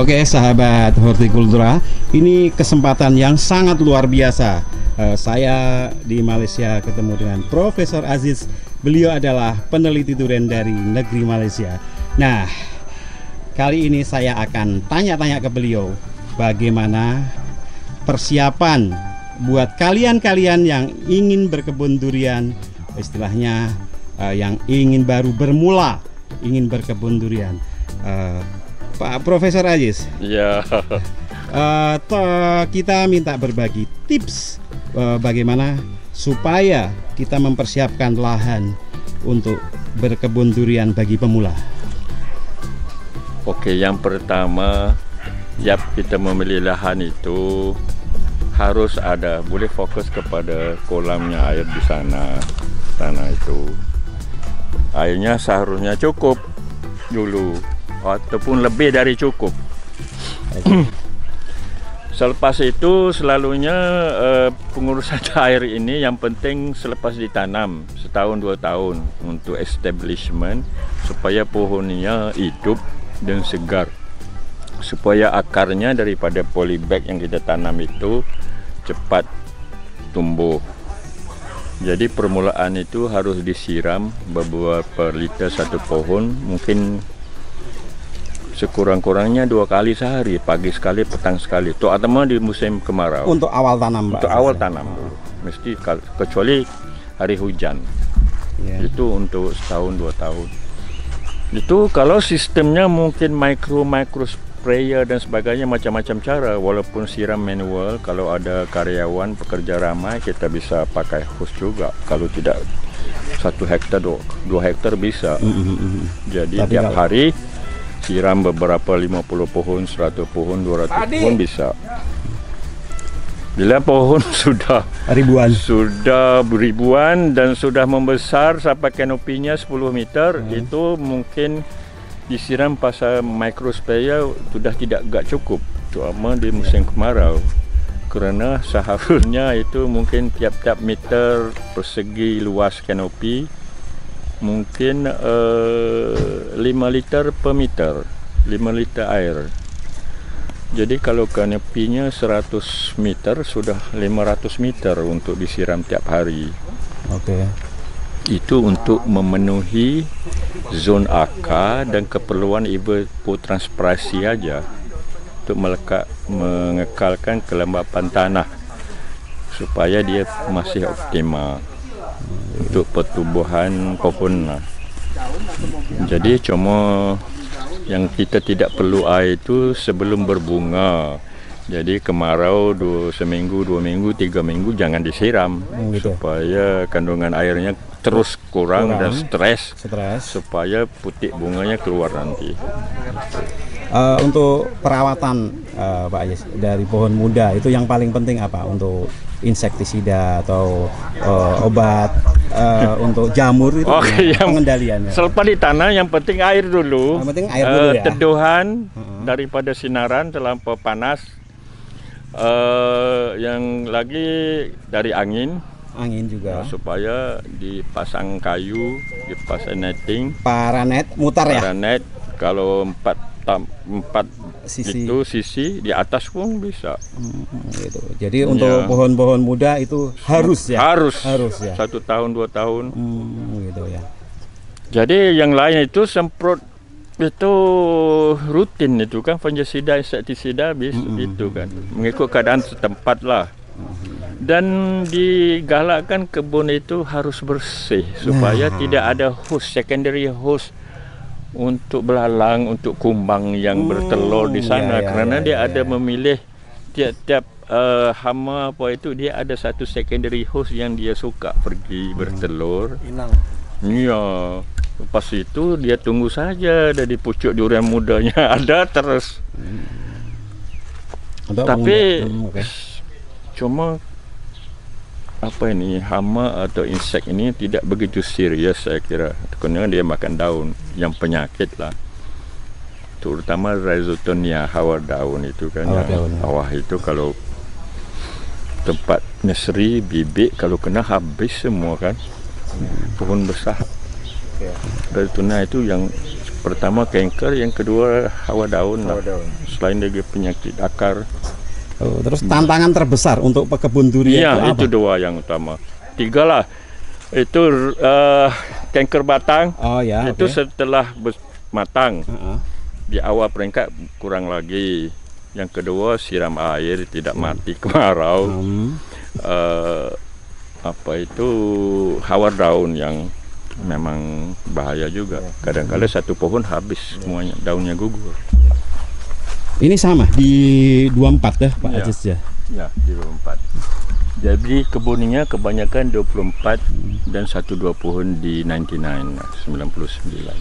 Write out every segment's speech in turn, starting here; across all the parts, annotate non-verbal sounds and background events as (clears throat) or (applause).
Oke sahabat hortikultura, ini kesempatan yang sangat luar biasa. Eh, saya di Malaysia ketemu dengan Profesor Aziz. Beliau adalah peneliti durian dari negeri Malaysia. Nah, kali ini saya akan tanya-tanya ke beliau bagaimana persiapan buat kalian-kalian yang ingin berkebun durian, istilahnya eh, yang ingin baru bermula, ingin berkebun durian. Eh, Pak Profesor Aziz, Ya, eh, to- kita minta berbagi tips eh, bagaimana supaya kita mempersiapkan lahan untuk berkebun durian bagi pemula. oke. Yang pertama, yap kita memilih lahan itu harus ada. Boleh fokus kepada kolamnya air di sana, tanah itu. Airnya seharusnya cukup dulu, ataupun lebih dari cukup. (clears throat) Selepas itu selalunya eh, pengurusan (laughs) air ini yang penting selepas ditanam setahun dua tahun untuk establishment supaya pohonnya hidup dan segar supaya akarnya daripada polybag yang kita tanam itu cepat tumbuh. Jadi permulaan itu harus disiram beberapa liter satu pohon mungkin sekurang-kurangnya dua kali sehari pagi sekali petang sekali. Terutama di musim kemarau. Untuk awal tanam, Pak. untuk awal tanam dulu. Mesti kecuali hari hujan. Ya. itu untuk setahun dua tahun. Itu kalau sistemnya mungkin micro micro sprayer dan sebagainya macam-macam cara. Walaupun siram manual kalau ada karyawan pekerja ramai kita bisa pakai hose juga. Kalau tidak satu hektar dua, dua hektar bisa. Mm, mm, mm, mm. jadi Tapi tiap kalau- hari siram beberapa 50 pohon, 100 pohon, 200 pohon bisa. Bila pohon (laughs) sudah Ribuan. sudah ribuan dan sudah membesar sampai kanopinya 10 meter, Hmm. itu mungkin disiram pasal micro sprayer sudah tidak gak cukup, terutama di musim kemarau. Kerana seharusnya itu mungkin tiap-tiap meter persegi luas kanopi mungkin uh, 5 liter per meter. 5 liter air. Jadi kalau kanopinya 100 meter sudah 500 meter untuk disiram tiap hari. Oke. itu untuk memenuhi zon AK dan keperluan evapotranspirasi aja untuk melekat mengekalkan kelembapan tanah supaya dia masih optimal untuk pertumbuhan pohon lah. Jadi cuma yang kita tidak perlu air itu sebelum berbunga. Jadi kemarau dua, seminggu, dua minggu, tiga minggu jangan disiram Oh, gitu. supaya kandungan airnya terus kurang, dan Kurang. stres Stres. supaya putih bunganya keluar nanti. Eh, untuk perawatan eh, Pak Ayes dari pohon muda itu yang paling penting apa untuk insektisida atau eh, obat eh, untuk jamur itu Oke, gimana yang- pengendaliannya. Selepas ditanam yang penting air dulu. Yang penting air dulu Eh, ya? Teduhan daripada sinaran terlampau panas. Eh, yang lagi dari angin Angin juga. supaya dipasang kayu, dipasang netting, Paranet mutar ya para net kalau empat empat sisi itu sisi di atas pun bisa. Hmm, gitu. Jadi untuk Ya. pohon-pohon muda itu harus ya. Harus. Harus ya. Satu tahun dua tahun. Hmm, gitu ya. Jadi yang lain itu semprot itu rutin itu kan fungisida insektisida bis itu kan mengikut keadaan setempat lah dan digalakkan kebun itu harus bersih supaya tidak ada host secondary host untuk belalang untuk kumbang yang bertelur di Hmm, sana ya, ya, kerana ya, dia ya, ada ya. memilih tiap-tiap uh, hama apa itu dia ada satu secondary host yang dia suka pergi bertelur Inang. Ya, lepas itu dia tunggu saja dari pucuk durian mudanya (laughs) ada terus. Untuk Tapi hmm, oke. cuma apa ini hama atau insek ini tidak begitu serius saya kira. Kerana dia makan daun yang penyakit lah. Terutama rhizotonia hawa daun itu kan Hawa yang daun, ya. bawah itu kalau tempat nursery bibit kalau kena habis semua kan pohon besar Ya. tuna itu yang pertama kanker, yang kedua hawa daun lah. Hawa daun. Selain dari penyakit akar. Oh, terus tantangan terbesar untuk pekebun durian Iya, itu apa? itu dua yang utama. Tiga lah. Itu eh, kanker batang. Oh ya, itu oke. setelah matang. Heeh. Di awal peringkat kurang lagi. Yang kedua siram air tidak mati kemarau. Hmm. eh, apa itu hawar daun yang memang bahaya juga. Kadang-kadang satu pohon habis semuanya daunnya gugur. Ini sama di 24 ya Pak Iya. Aziz ya. Ya, di 24. Jadi kebunnya kebanyakan 24 dan satu dua pohon di 99 99.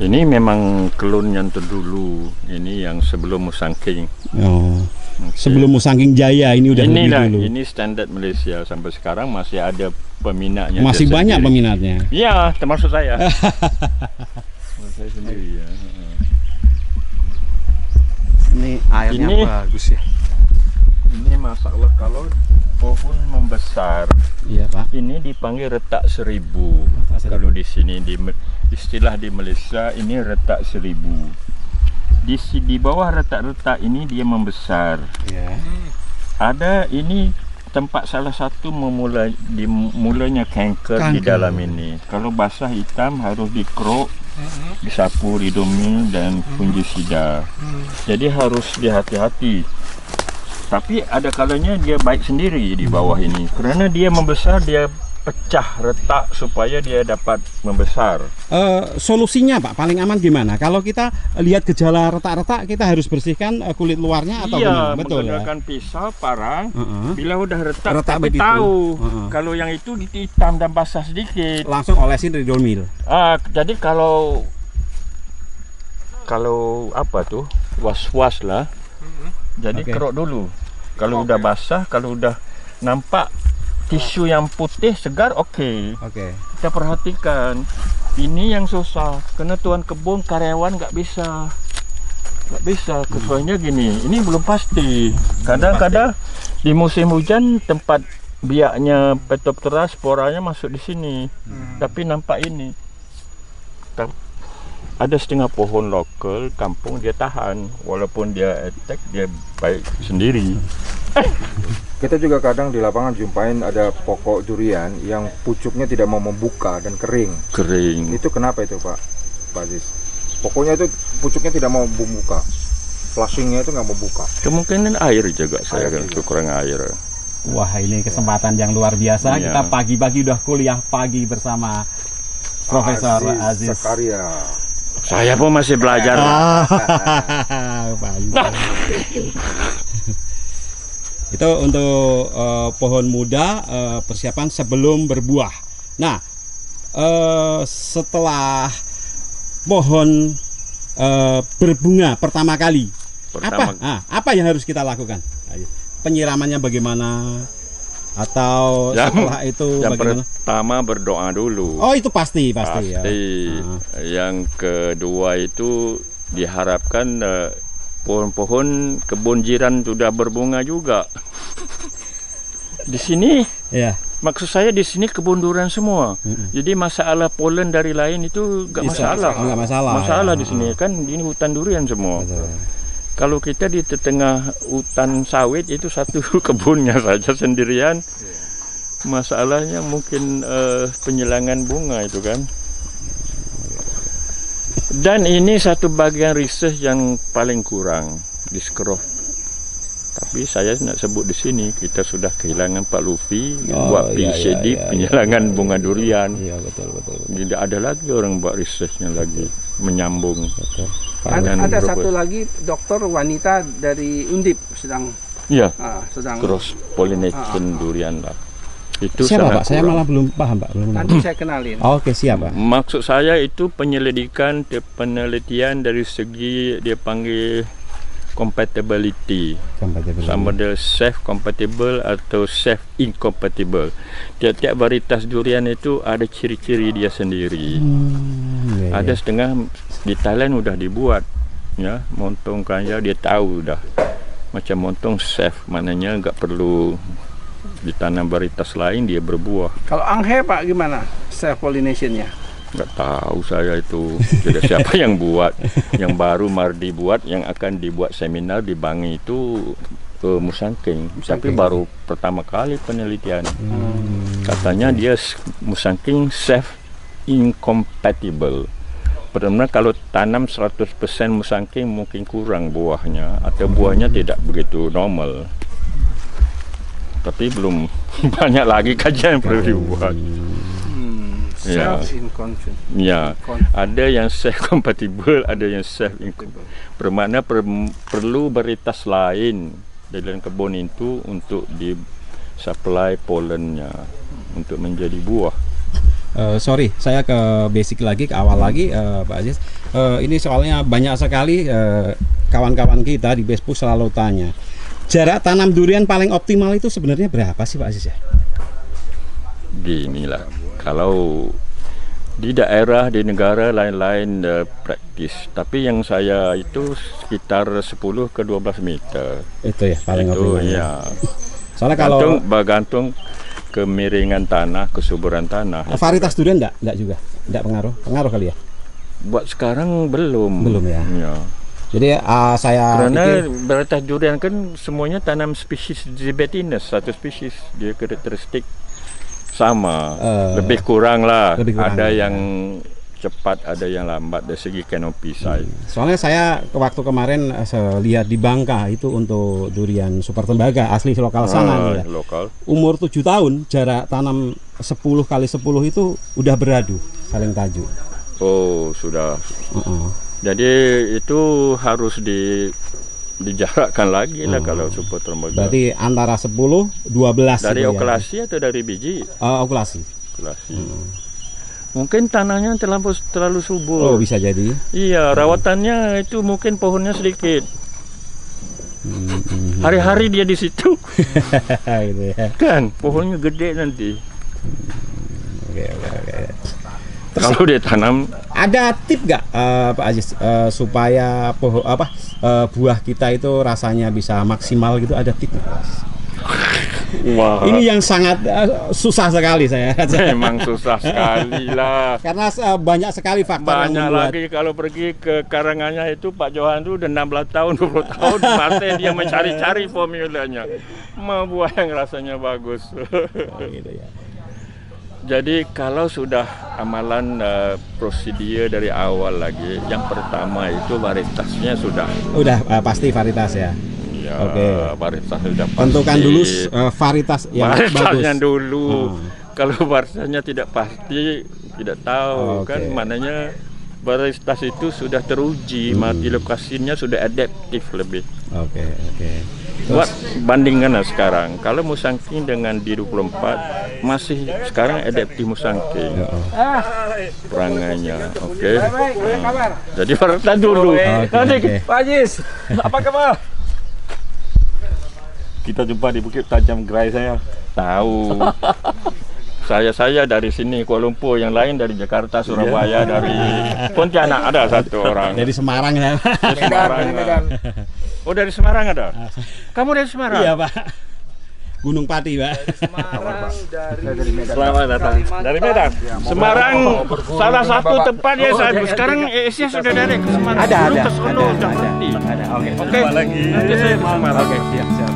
Ini memang kelun yang terdulu. Ini yang sebelum Musangking. Oh. Oke. Sebelum Musangking Jaya ini udah lebih Inilah, dulu. ini standar Malaysia sampai sekarang masih ada peminatnya. Masih banyak tersendiri. peminatnya. Iya, termasuk saya. (laughs) Ini airnya Ini- bagus ya. Ini masalah kalau pohon membesar, Iya Pak. ini dipanggil retak seribu. Retak seribu. Kalau di sini di istilah di Malaysia ini retak seribu. Di di bawah retak-retak ini dia membesar. Ya. Ada ini tempat salah satu memulai dimulainya kanker, di Kanker. dalam ini. Kalau basah hitam harus dikeruk, disapu ridomil dan fungisida. Jadi harus dihati-hati. Tapi ada kalanya dia baik sendiri di bawah ini. Kerana dia membesar dia pecah retak supaya dia dapat membesar. Eh, solusinya Pak paling aman gimana? Kalau kita lihat gejala retak-retak kita harus bersihkan eh, kulit luarnya atau iya, gimana? Betul ya. menggunakan pisau parang. Heeh. Bila udah retak, Retak tapi begitu. tahu Heeh. kalau yang itu hitam dan basah sedikit. Langsung olesin ridomil. Ah, jadi kalau kalau apa tuh was-was lah. Jadi Oke. keruk dulu. Kalau udah basah, kalau udah nampak tisu yang putih segar, oke. Oke. Kita perhatikan. Ini yang susah. Karena tuan kebun karyawan nggak bisa. Nggak bisa. Kesuainya gini. Ini belum pasti. Kadang-kadang di musim hujan tempat biaknya Petoptera sporanya masuk di sini. Tapi nampak ini. Ta- Ada setengah pohon lokal kampung dia tahan. Walaupun dia attack dia baik sendiri. Kita juga kadang di lapangan jumpain ada pokok durian yang pucuknya tidak mau membuka dan kering. Kering. Itu kenapa itu Pak? Pak Aziz? Pokoknya itu pucuknya tidak mau membuka. Flashingnya itu nggak mau buka. Kemungkinan air juga saya Air kan juga. kekurangan air. Wah ini kesempatan yang luar biasa. Iya. Kita pagi-pagi udah kuliah pagi bersama Profesor Aziz. Sakaria. Saya pun masih belajar. Ah, Aziz. (laughs) Itu untuk eh, pohon muda eh, persiapan sebelum berbuah. Nah, eh, setelah pohon eh, berbunga pertama kali, Pertama, apa? Ah, apa yang harus kita lakukan? Penyiramannya bagaimana? Atau Yang- setelah itu yang bagaimana? pertama berdoa dulu. Oh itu pasti pasti, ya. Ah. Yang kedua itu diharapkan eh, pohon-pohon kebun jiran sudah berbunga juga. Di sini Ya. maksud saya di sini kebun durian semua. Mm-mm. Jadi masalah polen dari lain itu nggak masalah. nggak masalah, Masalah ya. di sini kan ini hutan durian semua. Betul. Kalau kita di tengah hutan sawit itu satu (laughs) kebunnya saja sendirian. Masalahnya mungkin eh, penyelangan bunga itu kan. Dan ini satu bagian research yang paling kurang di Skrov. Tapi saya nak sebut di sini kita sudah kehilangan Pak Luffy Oh, buat iya, PhD iya, iya, penyelangan iya, bunga iya, durian. Iya betul betul betul. Tidak ada lagi orang buat researchnya lagi menyambung. betul. Ada, ada satu lagi dokter wanita dari Undip sedang Ya, ah, sedang cross pollination durian lah. Itu Siapa Pak? Saya kurang. malah belum paham Pak. Belum. nanti saya kenalin. Oke siap Pak. Maksud saya itu penyelidikan penelitian dari segi dia panggil compatibility Compatible. sama ada safe compatible atau safe incompatible. Tiap-tiap varietas durian itu ada ciri-ciri dia sendiri. Hmm, iya, Ada iya. setengah di Thailand udah dibuat ya, montong kaya dia tahu dah. Macam montong safe maknanya enggak perlu ditanam varietas lain dia berbuah. Kalau anghe Pak gimana self pollinationnya? Nggak tahu saya itu. Tidak (laughs) siapa yang buat? Yang baru Mardi buat yang akan dibuat seminar di Bangi itu ke Musangking. Tapi baru pertama kali penelitian. Katanya dia Musangking safe incompatible. Benar-benar kalau tanam 100% musangking mungkin kurang buahnya atau buahnya tidak begitu normal. Tapi belum (laughs) banyak lagi kajian yang perlu dibuat. Self. Ya, ada yang self compatible, ada yang self incompatible. Bermakna per, perlu varietas lain di dalam kebun itu untuk di supply pollennya untuk menjadi buah. Eh, sorry, saya ke basic lagi, ke awal lagi, eh, Pak Aziz. Eh, ini soalnya banyak sekali kawan-kawan kita di Bespu selalu tanya, jarak tanam durian paling optimal itu sebenarnya berapa sih Pak Aziz ya? Gini lah, kalau di daerah, di negara lain-lain eh, praktis. Tapi yang saya itu sekitar 10 ke 12 meter. Itu ya paling itu ya. (laughs) Soalnya kalau Gantung, bergantung kemiringan tanah, kesuburan tanah. varietas durian enggak, enggak juga, enggak pengaruh, pengaruh kali ya. Buat sekarang belum. Belum ya? Ya. Jadi eh, saya Karena pikir varietas durian kan semuanya tanam spesies Zibetinus, satu spesies. Dia karakteristik sama, Eh, lebih kurang lah. lebih kurang, ada ya. yang cepat, ada yang lambat dari segi kanopi size. Soalnya saya waktu kemarin eh, saya lihat di Bangka itu untuk durian super tembaga asli lokal sana Ah, nih ya. lokal. Umur 7 tahun jarak tanam 10 kali 10 itu udah beradu saling tajuk. Oh, sudah. Heeh. Jadi itu harus di dijarakkan lagi lah kalau super. Hmm. Berarti antara 10 12 dari itu ya. okulasi atau dari biji? Eh, okulasi. Okulasi. Mungkin tanahnya terlalu terlalu subur. Oh, bisa jadi. Iya, rawatannya itu mungkin pohonnya sedikit. Hari-hari dia di situ, (laughs) gitu ya. kan? Pohonnya gede nanti. Oke, oke, oke. Kalau dia tanam, Ada tip nggak eh, Pak Aziz eh, supaya pohon apa eh, buah kita itu rasanya bisa maksimal gitu ada tip wah, Ini yang sangat eh, susah sekali saya memang susah (laughs) sekali lah. karena eh, banyak sekali faktor yang Banyak membuat lagi kalau pergi ke karangannya itu Pak Johan itu udah 16 tahun, 20 tahun masih dia mencari-cari formulanya. Mau buah yang rasanya bagus. gitu ya. Jadi kalau sudah amalan uh, prosedur dari awal lagi, yang pertama itu varietasnya sudah Udah eh, pasti varietas ya. ya Oke. varietas sudah pasti. Tentukan dulu eh, varietas yang bagus. varietasnya dulu. Hmm. Kalau varietasnya tidak pasti, tidak tahu Oke. kan maknanya varietas itu sudah teruji, Hmm. mati lokasinya sudah adaptif lebih. Oke, oke. Buat bandingkan lah sekarang, kalau Musangking dengan D24 masih sekarang adaptif Musangking. Ya, oh. perangainya. Oke. Baik, baik, kabar. Jadi varietas dulu. Oke, Nanti oke. Pak Ajis, apa kabar? Kita jumpa di Bukit Tajam Gerai saya. tahu. saya saya dari sini Kuala Lumpur, yang lain dari Jakarta, Surabaya, dari Pontianak ada satu orang. Dari Semarang ya. Dari Semarang. Medan. Oh dari Semarang ada? Kamu dari Semarang? Iya, Pak. Gunung Pati, Pak. Semarang dari dari Medan. Selamat datang dari Medan. Semarang salah satu Bapak. tempat ya saya. Sekarang Asia sudah dari ke Semarang. Ada, ada, ke Solo ada, ada. Ada. Oke. Oke. Jumpa lagi. Nanti saya ke Semarang. Oke, siap, siap.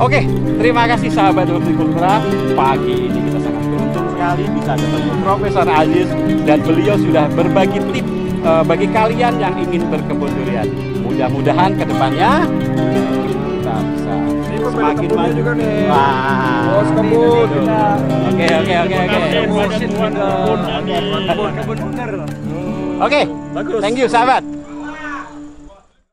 Oke, terima kasih sahabat Hortikultura. Pagi ini kita sangat beruntung sekali bisa ketemu Profesor Aziz dan beliau sudah berbagi tip eh, bagi kalian yang ingin berkebun durian. Mudah-mudahan ke depannya kita bisa semakin maju. juga nih. Wah. Bos kebun. Oke, oke, oke, oke. Pada tuan kebun. Oke, thank you sahabat.